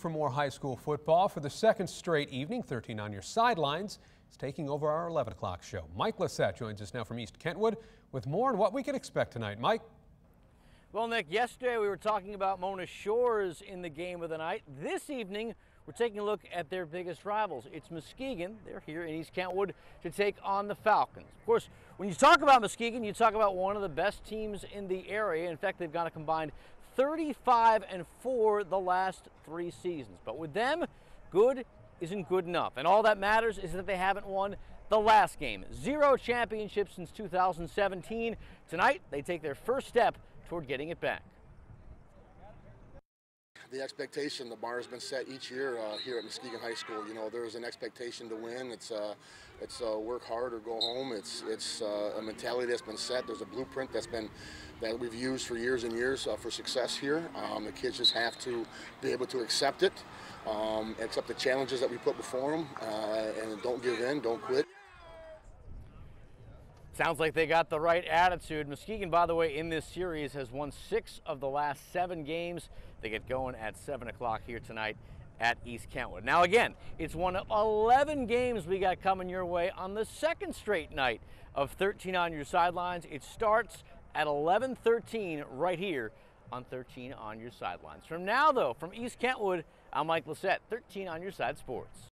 For more high school football for the second straight evening, 13 on your sidelines is taking over our 11 o'clock show. Mike Lacett joins us now from East Kentwood with more on what we can expect tonight. Mike? Well, Nick, yesterday we were talking about Mona Shores in the game of the night. This evening, we're taking a look at their biggest rivals. It's Muskegon. They're here in East Kentwood to take on the Falcons. Of course, when you talk about Muskegon, you talk about one of the best teams in the area. In fact, they've got a combined 35 and 4 the last three seasons. But with them, good isn't good enough. And all that matters is that they haven't won the last game. Zero championships since 2017. Tonight, they take their first step toward getting it back the expectation, the bar has been set each year uh, here at Muskegon High School. You know, there's an expectation to win. It's uh, it's uh, work hard or go home. It's it's uh, a mentality that's been set. There's a blueprint that's been that we've used for years and years uh, for success here. Um, the kids just have to be able to accept it, um, accept the challenges that we put before them, uh, and don't give in, don't quit. Sounds like they got the right attitude. Muskegon, by the way, in this series has won six of the last seven games. They get going at 7 o'clock here tonight at East Kentwood. Now again, it's one of 11 games we got coming your way on the second straight night of 13 on your sidelines. It starts at 11:13 right here on 13 on your sidelines. From now though, from East Kentwood, I'm Mike Lacett, 13 on your side sports.